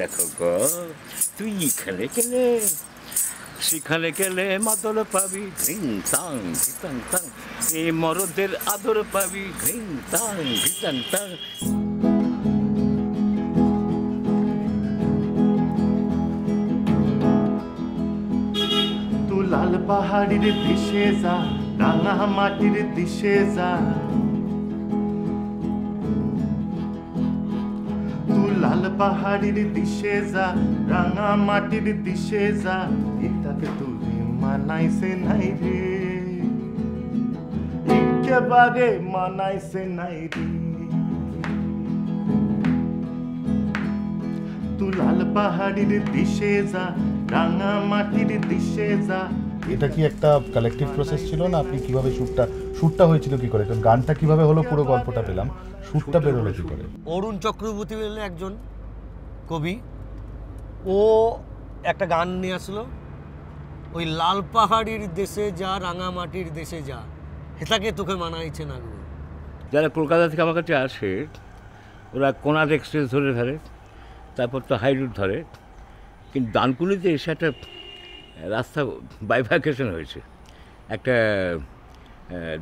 দেখো গো, তুই এখানে গেলে সেখানে গেলে মাদল পাবি ঘিং তাং, ঘিতাং তাং এই মরদের আদর পাবি ঘিং তাং, ঘিতাং তাং। লাল পাহাড়ির দিশে যা রাঙা মাটির দিশে যা। লাল পাহাড়ির দিশে যা রাঙা মাটির দিশে যা এটাকে তুই মানাইছে নাই রে। একেবারে মানাইছে নাই রে। তু লাল পাহাড়ির দিশে যা রাঙা মাটির দিশে যা এটা কি একটা কালেকটিভ প্রসেস ছিল না? আপনি কীভাবে শ্যুটটা শ্যুটটা হয়েছিল কি করে? গানটা কীভাবে হলো পুরো গল্পটা পেলাম। শ্যুটটা বেরোলো কি করে? অরুণ চক্রবর্তী বলে একজন। কবি। ও একটা গান নিয়ে আসলো ওই লাল পাহাড়ির দেশে যা রাঙামাটির দেশে যা হেতাকে তোকে মানাইছে না গো। যারা কলকাতা থেকে আমার কাছে আসে ওরা কোনার এক্সপ্রেস ধরে ধরে তারপর তো হাই রুট ধরে। কিন্তু দানকুনিতে এসে একটা রাস্তা বাইফাকেশন হয়েছে। একটা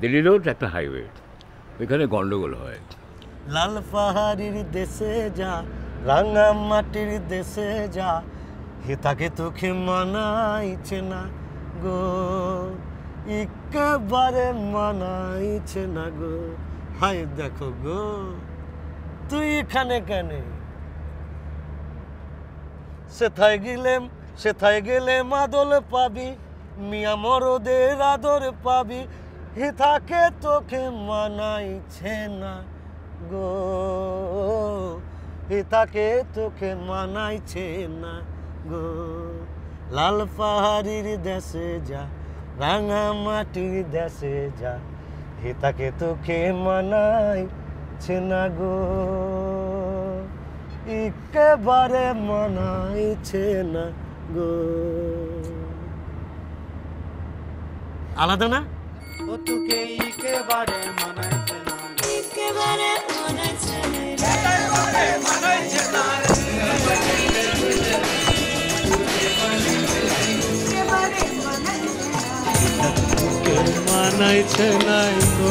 দিল্লি রোড একটা হাইওয়ে ওইখানে গণ্ডগোল হয়। লাল পাহাড়ির দেশে যা রাঙামাটির দেশে যা হেতাকে তোকে মানাইছে না গো। একেবারে মানাইছে না গো। হাই দেখো গো, তুই এখানে কেন? সেথায় গেলেম সেথায় গেলে মাদল পাবি, মিয়া মরদের আদর পাবি হিতাকে তোকে মানাইছে না গো। হিতাকে তোকে মানাইছে না গো। লাল পাহাড়ির দেশে যা, রাঙা মাটির দেশে যা, হিতাকে তোকে মানাইছে না গো। একেবারে মানাইছে না গো। আলাদা না? ও তোকে একেবারে মানাইছে মানাইছে নাই রে?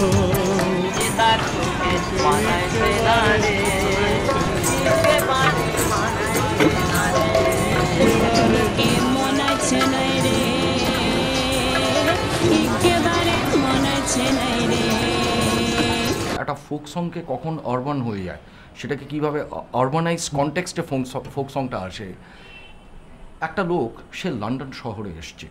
একটা ফোক সংকে কখন অরবান হয়ে যায় সেটাকে কীভাবে অরবানাইজ কনটেক্সটে ফোক সংটা আসে? একটা লোক সে লন্ডন শহরে এসছে।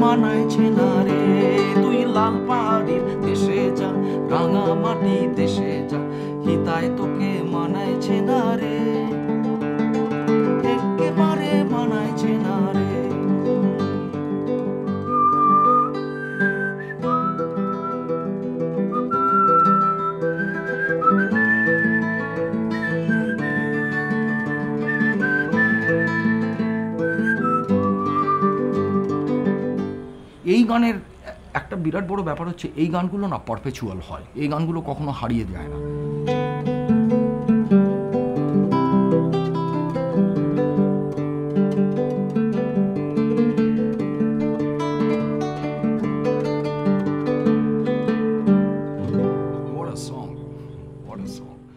মানাইছে না রে। তুই লাল পাহাড়ির দেশে যা, রাঙা মাটি দেশে যা। হিতায় তোকে মানাইছে না রে। এই গানের একটা বিরাট বড় ব্যাপার হচ্ছে, এই গানগুলো না পারপেচুয়াল হয়। এই গানগুলো কখনো হারিয়ে যায় না।